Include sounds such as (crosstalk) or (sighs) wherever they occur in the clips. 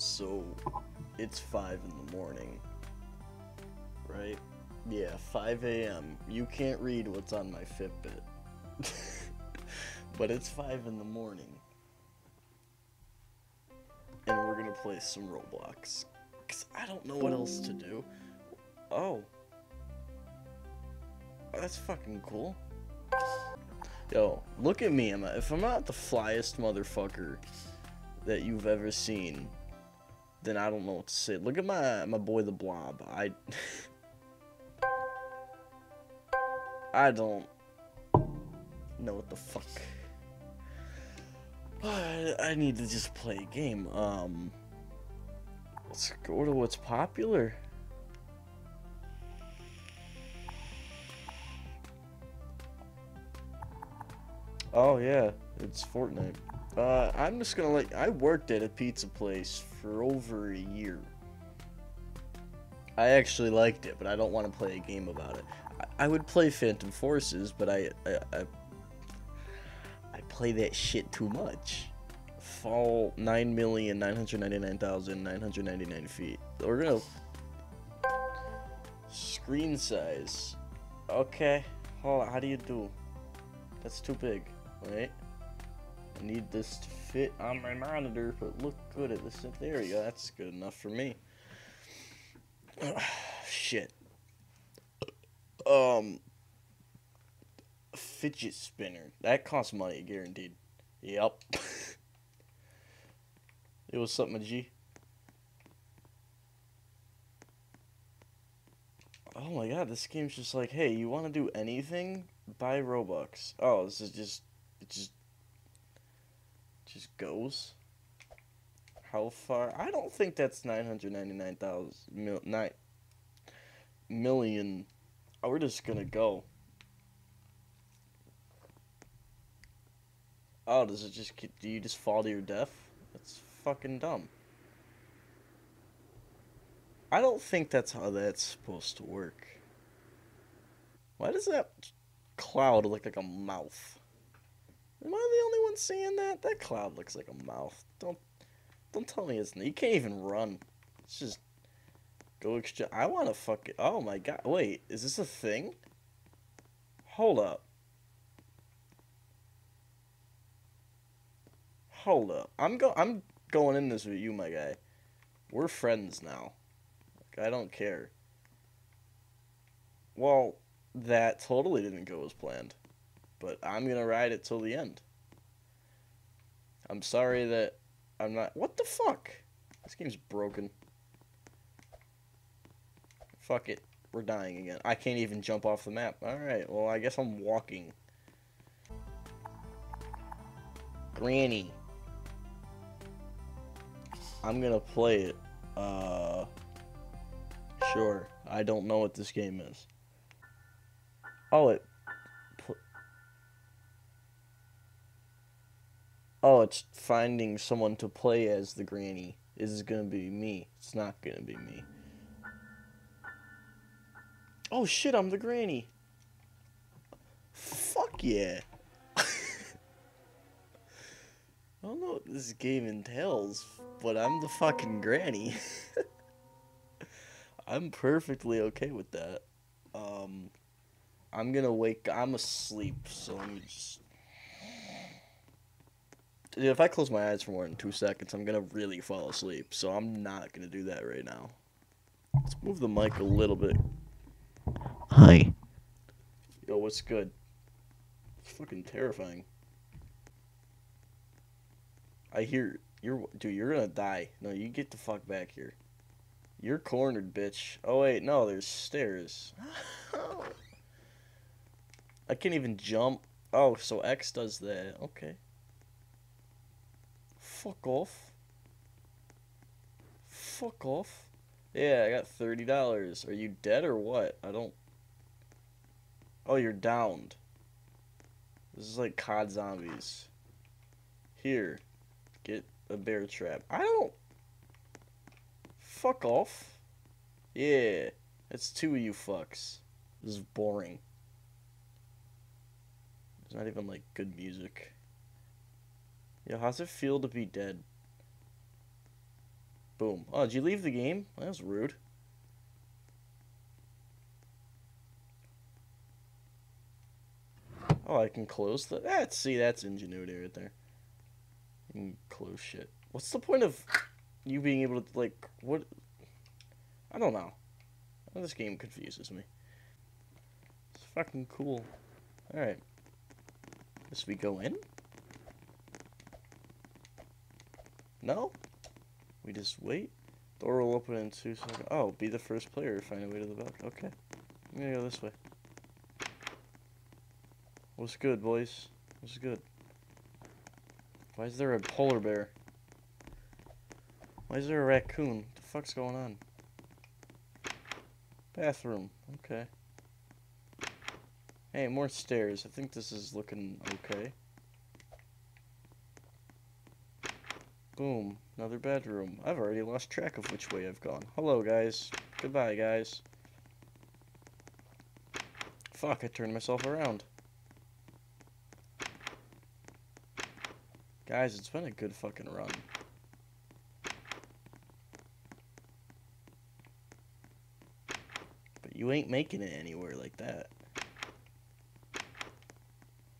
So it's 5 in the morning. Right? Yeah, 5 a.m. You can't read what's on my Fitbit. (laughs) but it's 5 in the morning. And we're gonna play some Roblox. Because I don't know what else to do. Oh. oh that's fucking cool. Yo, look at me. If I'm not the flyest motherfucker that you've ever seen, then I don't know what to say. Look at my my boy the Blob. I I don't know what the fuck. I, I need to just play a game. Um, let's go to what's popular. Oh yeah, it's Fortnite. Uh, I'm just gonna like I worked at a pizza place for over a year. I actually liked it, but I don't want to play a game about it. I, I would play Phantom Forces, but I, I I I play that shit too much. Fall nine million nine hundred ninety nine thousand nine hundred ninety nine feet. We're gonna screen size. Okay, hold on. How do you do? That's too big. Wait. Need this to fit on my monitor, but look good at this. There we go. That's good enough for me. (sighs) shit. Um. Fidget spinner. That costs money, guaranteed. Yep. (laughs) it was something, G. Oh my god, this game's just like, hey, you want to do anything? Buy Robux. Oh, this is just, it just, just goes. How far? I don't think that's 999,000, mil, nine, million. Oh, we're just gonna go. Oh, does it just, do you just fall to your death? That's fucking dumb. I don't think that's how that's supposed to work. Why does that cloud look like a mouth? Am I the only one seeing that? That cloud looks like a mouth. Don't don't tell me it's you can't even run. It's just go exchange. I want to fuck it. Oh my god! Wait, is this a thing? Hold up. Hold up. I'm go. I'm going in this with you, my guy. We're friends now. Like, I don't care. Well, that totally didn't go as planned. But I'm gonna ride it till the end. I'm sorry that I'm not. What the fuck? This game's broken. Fuck it. We're dying again. I can't even jump off the map. Alright, well, I guess I'm walking. Granny. I'm gonna play it. Uh. Sure. I don't know what this game is. Oh, it. Oh, it's finding someone to play as the granny. Is it gonna be me? It's not gonna be me. Oh shit, I'm the granny. Fuck yeah. (laughs) I don't know what this game entails, but I'm the fucking granny. (laughs) I'm perfectly okay with that. Um, I'm gonna wake. I'm asleep, so let me just. Dude, if I close my eyes for more than two seconds, I'm gonna really fall asleep. So I'm not gonna do that right now. Let's move the mic a little bit. Hi. Yo, what's good? It's fucking terrifying. I hear you're dude. You're gonna die. No, you get the fuck back here. You're cornered, bitch. Oh wait, no, there's stairs. (laughs) I can't even jump. Oh, so X does that. Okay. Fuck off. Fuck off. Yeah, I got $30. Are you dead or what? I don't... Oh, you're downed. This is like COD Zombies. Here. Get a bear trap. I don't... Fuck off. Yeah. That's two of you fucks. This is boring. It's not even like good music. Yo, how's it feel to be dead? Boom. Oh, did you leave the game? That was rude. Oh, I can close the. That see, that's ingenuity right there. Close shit. What's the point of you being able to like what? I don't know. This game confuses me. It's fucking cool. All right. Guess we go in. No. We just wait. Door will open in two seconds. Oh, be the first player to find a way to the back. Okay. I'm gonna go this way. What's good, boys? What's good? Why is there a polar bear? Why is there a raccoon? What the fuck's going on? Bathroom. Okay. Hey, more stairs. I think this is looking okay. Boom. Another bedroom. I've already lost track of which way I've gone. Hello, guys. Goodbye, guys. Fuck, I turned myself around. Guys, it's been a good fucking run. But you ain't making it anywhere like that.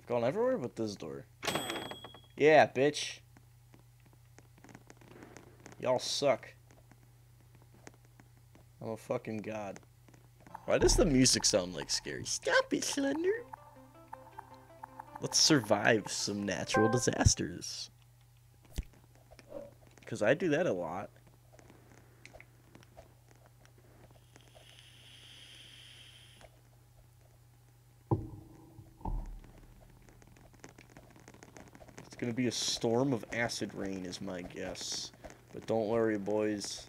Gone everywhere but this door. Yeah, bitch. Y'all suck. I'm a fucking god. Why does the music sound like scary? Stop it, Slender. Let's survive some natural disasters. Because I do that a lot. It's to be a storm of acid rain is my guess. But don't worry, boys.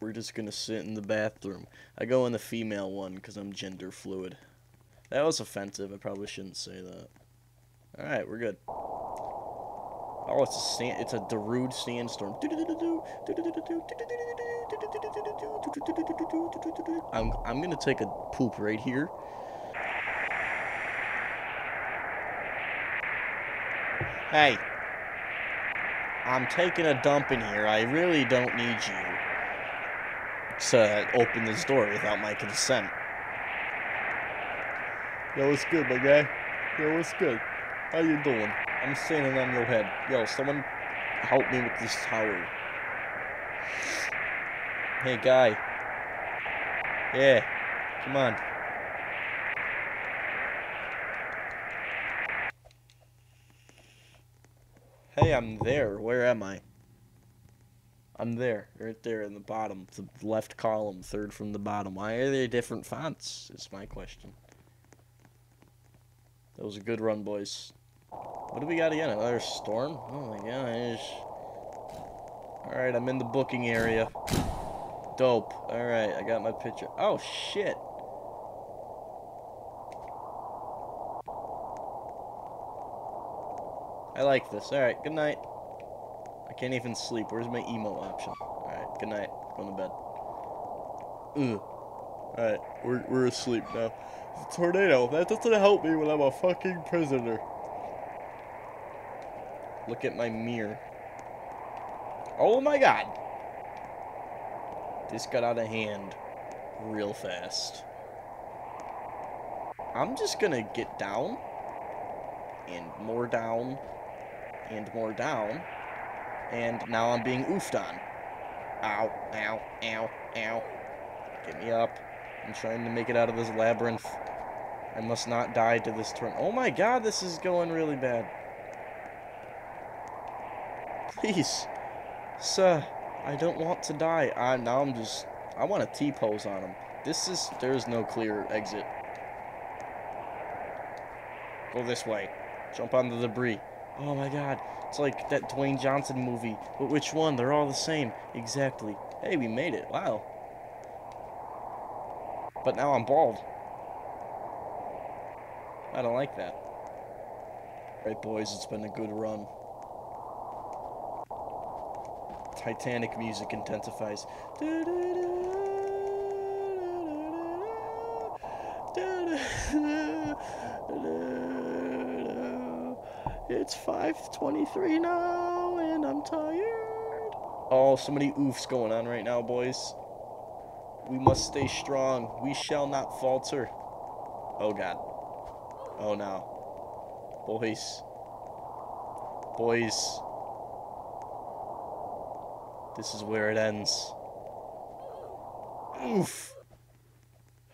We're just to sit in the bathroom. I go in the female one because I'm gender fluid. That was offensive. I probably shouldn't say that. Alright, we're good. Oh, it's a stand, it's a Darude sandstorm. I'm I'm gonna take a poop right here. Hey, I'm taking a dump in here. I really don't need you to open this door without my consent. Yo, what's good, my guy? Yo, what's good? How you doing? I'm standing on your head. Yo, someone help me with this tower. Hey, guy. Yeah, come on. Hey, I'm there. Where am I? I'm there, right there in the bottom, the left column, third from the bottom. Why are they different fonts? Is my question. That was a good run, boys. What do we got again? Another storm? Oh my gosh. Alright, I'm in the booking area. Dope. Alright, I got my picture. Oh, shit. I like this. Alright, good night. I can't even sleep. Where's my emo option? Alright, good night. Going to bed. Alright, we're, we're asleep now. It's a tornado. That doesn't help me when I'm a fucking prisoner. Look at my mirror. Oh my god. This got out of hand real fast. I'm just gonna get down. And more down. And more down. And now I'm being oofed on. Ow, ow, ow, ow. Get me up. I'm trying to make it out of this labyrinth. I must not die to this turn. Oh my god, this is going really bad. Please. Sir, I don't want to die. I now I'm just I want a T-pose on him. This is there's no clear exit. Go this way. Jump on the debris. Oh my god. It's like that Dwayne Johnson movie. But which one? They're all the same. Exactly. Hey, we made it. Wow. But now I'm bald. I don't like that. Right, boys, it's been a good run. Titanic music intensifies. It's 5.23 now, and I'm tired. Oh, so many oofs going on right now, boys. We must stay strong. We shall not falter. Oh, God. Oh, no. Boys. Boys. This is where it ends. Oof.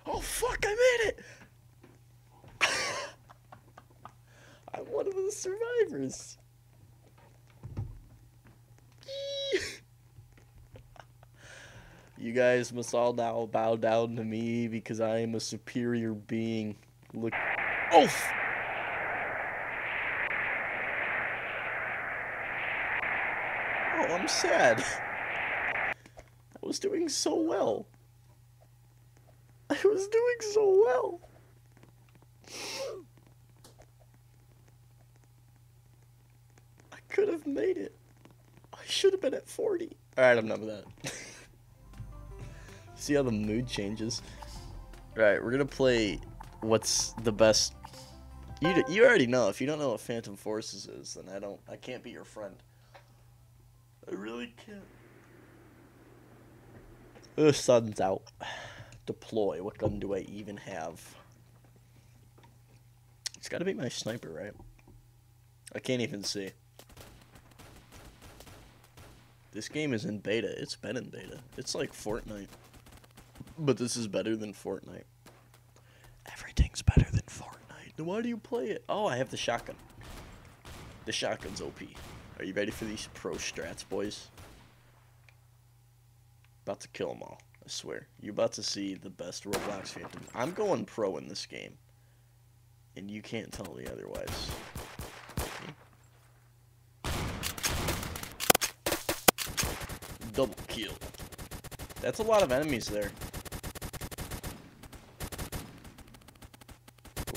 Oh, fuck, I made it! I'm one of the You guys must all now bow down to me because I am a superior being. Look. Oh! Oh, I'm sad. I was doing so well. I was doing so well. I could have made it. I should have been at 40. Alright, I'm done with that. (laughs) See how the mood changes? Alright, we're gonna play what's the best. You, you already know. If you don't know what Phantom Forces is, then I don't. I can't be your friend. I really can't. The sun's out. Deploy. What gun do I even have? It's gotta be my sniper, right? I can't even see. This game is in beta. It's been in beta. It's like Fortnite. But this is better than Fortnite. Everything's better than Fortnite. Then why do you play it? Oh, I have the shotgun. The shotgun's OP. Are you ready for these pro strats, boys? About to kill them all. I swear. You're about to see the best Roblox Phantom. I'm going pro in this game. And you can't tell me otherwise. Double kill. That's a lot of enemies there.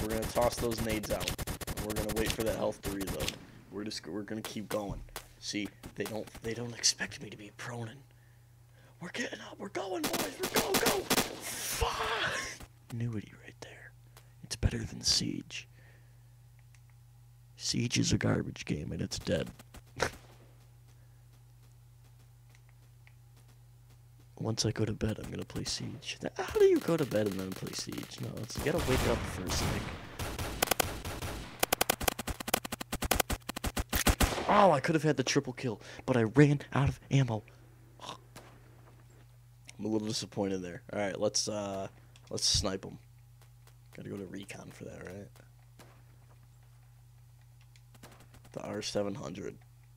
We're gonna toss those nades out. We're gonna wait for that health to reload. We're just we're gonna keep going. See, they don't they don't expect me to be proning. We're getting up. We're going, boys. We're go go. Fuck. Annuity right there. It's better than Siege. Siege is a garbage game and it's dead. Once I go to bed, I'm gonna play Siege. How do you go to bed and then play Siege? No, it's, you gotta wake up a sec. Oh, I could have had the triple kill, but I ran out of ammo. I'm a little disappointed there. All right, let's uh, let's snipe them. Gotta go to recon for that, right? The R700.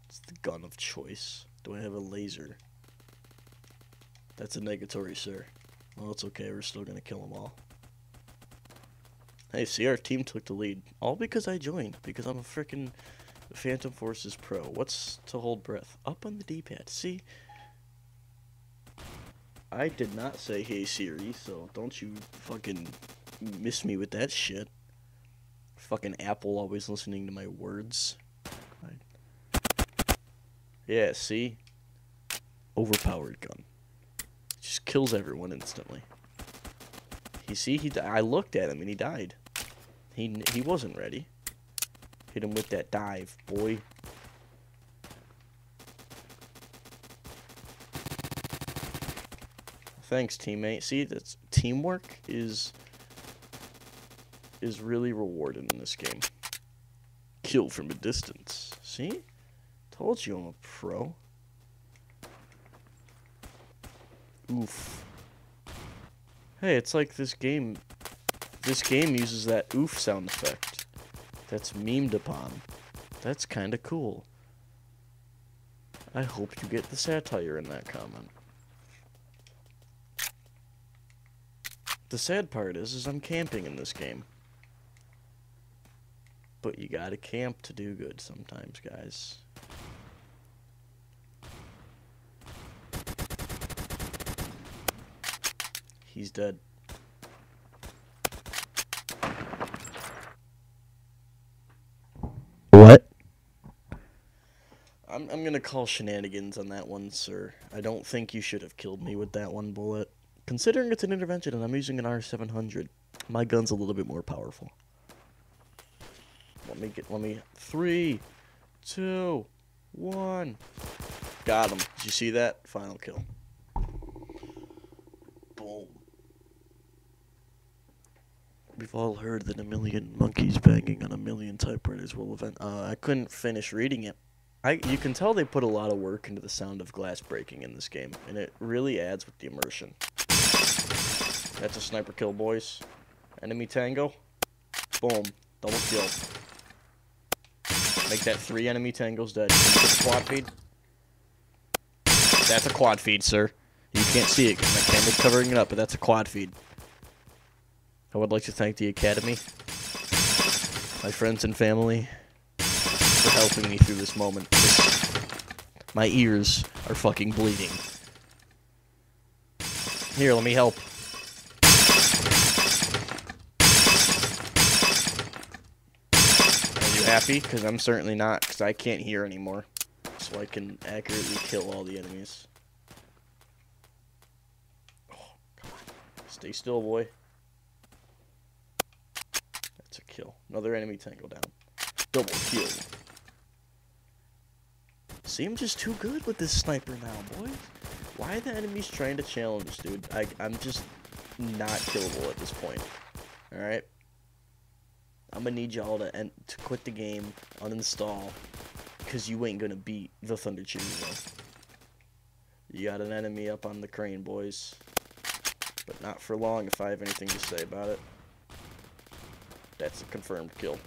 It's the gun of choice. Do I have a laser? That's a negatory, sir. Well, it's okay. We're still gonna kill them all. Hey, see, our team took the lead. All because I joined. Because I'm a freaking Phantom Forces pro. What's to hold breath? Up on the D-pad. See? I did not say hey Siri, so don't you fucking miss me with that shit. Fucking Apple always listening to my words. Yeah, see? Overpowered gun. Just kills everyone instantly. You see, he. I looked at him and he died. He, he wasn't ready. Hit him with that dive, boy. Thanks, teammate. See, that's teamwork is is really rewarded in this game. Kill from a distance. See? Told you I'm a pro. Oof. Hey, it's like this game. This game uses that oof sound effect. That's memed upon. That's kind of cool. I hope you get the satire in that comment. The sad part is, is I'm camping in this game. But you gotta camp to do good sometimes, guys. He's dead. What? I'm, I'm gonna call shenanigans on that one, sir. I don't think you should have killed me with that one bullet. Considering it's an intervention and I'm using an R700, my gun's a little bit more powerful. Let me get, let me, three, two, one. Got him. Did you see that? Final kill. Boom. We've all heard that a million monkeys banging on a million typewriters will event. Uh, I couldn't finish reading it. I you can tell they put a lot of work into the sound of glass breaking in this game, and it really adds with the immersion. That's a sniper kill, boys. Enemy tango. Boom. Double kill. Make that three enemy tangos dead. Quad feed? That's a quad feed, sir. You can't see it because my camera's covering it up, but that's a quad feed. I would like to thank the Academy, my friends and family, for helping me through this moment. My ears are fucking bleeding. Here, let me help. Are you happy? Because I'm certainly not, because I can't hear anymore. So I can accurately kill all the enemies. Oh. Stay still, boy. That's a kill. Another enemy tangle down. Double kill. See, I'm just too good with this sniper now, boys. Why are the enemies trying to challenge us, dude? I, I'm just not killable at this point. Alright? I'm gonna need y'all to, en- to quit the game, uninstall, because you ain't gonna beat the Thunder Cheerio. You got an enemy up on the crane, boys. But not for long if I have anything to say about it. That's a confirmed kill.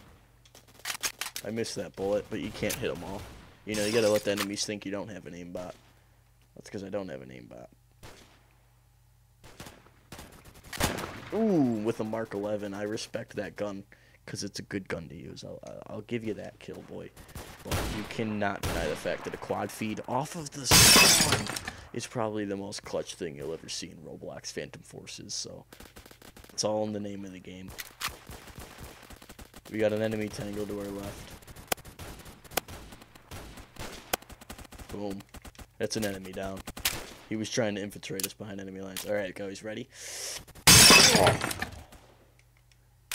I missed that bullet, but you can't hit them all. You know, you gotta let the enemies think you don't have an aimbot. That's because I don't have an aimbot. Ooh, with a Mark 11, I respect that gun because it's a good gun to use. I'll, I'll- give you that, kill boy. But you cannot deny the fact that a quad feed off of the spawn is probably the most clutch thing you'll ever see in Roblox Phantom Forces. So it's all in the name of the game. We got an enemy tango to our left. Boom. That's an enemy down. He was trying to infiltrate us behind enemy lines. Alright, guys, ready?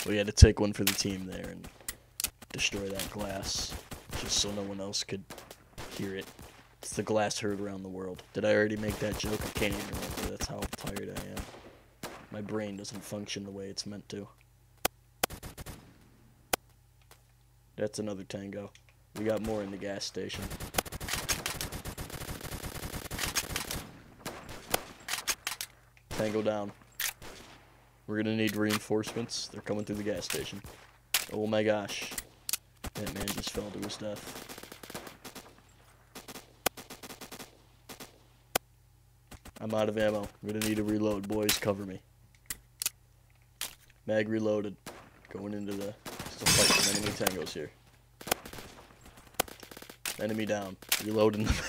We had to take one for the team there and destroy that glass. Just so no one else could hear it. It's the glass heard around the world. Did I already make that joke? I can't even remember. That's how tired I am. My brain doesn't function the way it's meant to. That's another tango. We got more in the gas station. Tango down. We're gonna need reinforcements. They're coming through the gas station. Oh my gosh. That man just fell to his death. I'm out of ammo. I'm gonna need to reload. Boys, cover me. Mag reloaded. Going into the... Still fight some enemy tangos here. Enemy down. Reloading the mag.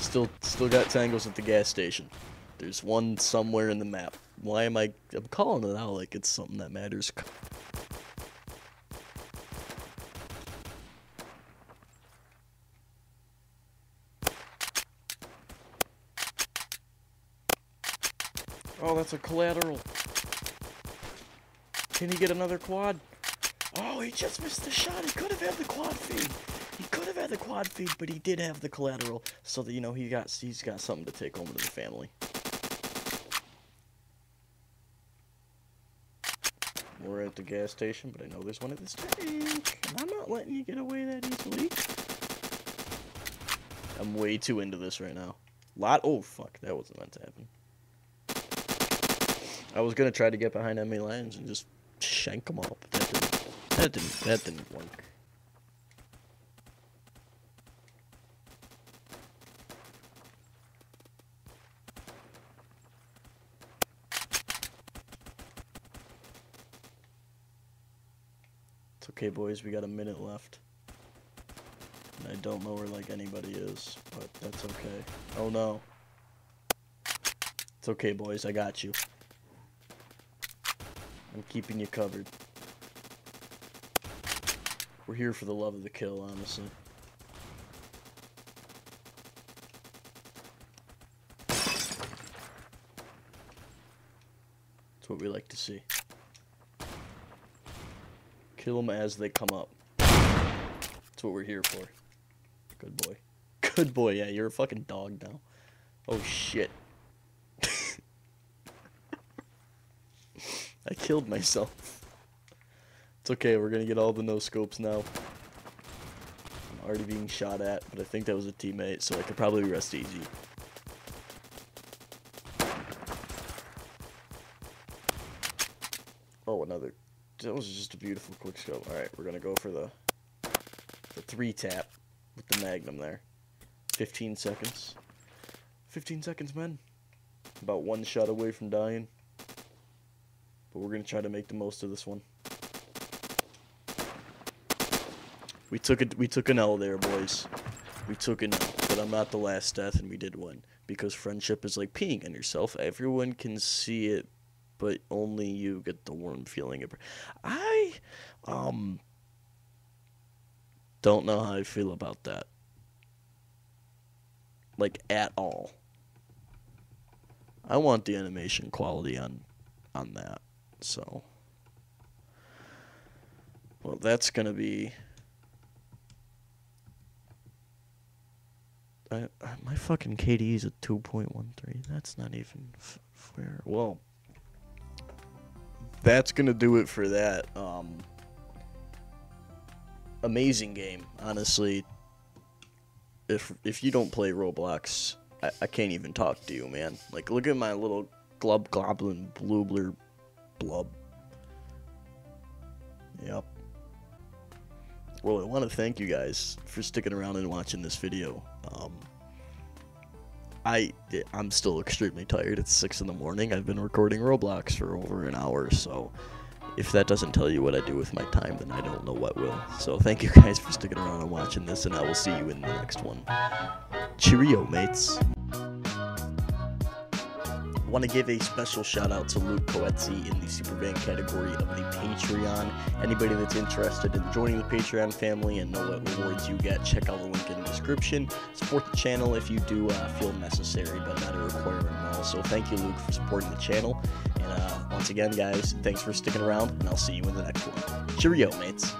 Still, still got tangos at the gas station. There's one somewhere in the map. Why am I? I'm calling it out like it's something that matters. Oh, that's a collateral. Can he get another quad? Oh, he just missed the shot. He could have had the quad feed. He could have had the quad feed, but he did have the collateral, so that you know he got he's got something to take home to the family. We're at the gas station, but I know there's one at this tank, and I'm not letting you get away that easily. I'm way too into this right now. Lot. Oh fuck, that wasn't meant to happen. I was gonna try to get behind enemy lines and just shank them all, that didn't. That didn't. That didn't work. It's okay, boys. We got a minute left. And I don't know where like anybody is, but that's okay. Oh no. It's okay, boys. I got you. I'm keeping you covered. We're here for the love of the kill, honestly. That's what we like to see. Kill them as they come up. That's what we're here for. Good boy. (laughs) Good boy. Yeah, you're a fucking dog now. Oh shit. I killed myself. It's okay, we're gonna get all the no scopes now. I'm already being shot at, but I think that was a teammate, so I could probably rest easy. Oh, another. That was just a beautiful quick scope. Alright, we're gonna go for the the three tap with the magnum there. 15 seconds. 15 seconds, men. About one shot away from dying. But we're going to try to make the most of this one. We took it. We took an L there, boys. We took an L, but I'm not the last death, and we did one because friendship is like peeing on yourself. Everyone can see it, but only you get the warm feeling. Of I, um, don't know how I feel about that. Like at all. I want the animation quality on on that. So well, that's going to be I, my fucking KD is a 2.13. That's not even fair. Well, that's going to do it for that. Um amazing game, honestly. If if you don't play Roblox, I, I can't even talk to you, man. Like, look at my little glub goblin bloobler Yep. Well, I want to thank you guys for sticking around and watching this video. Um, I I'm still extremely tired. It's six in the morning. I've been recording Roblox for over an hour, so if that doesn't tell you what I do with my time, then I don't know what will. So thank you guys for sticking around and watching this, and I will see you in the next one. Cheerio, mates. Want to give a special shout out to Luke Coetzee in the Supervan category of the Patreon. Anybody that's interested in joining the Patreon family and know what rewards you get, check out the link in the description. Support the channel if you do uh, feel necessary, but not a requirement at all. So thank you, Luke, for supporting the channel. And uh, once again, guys, thanks for sticking around, and I'll see you in the next one. Cheerio, mates.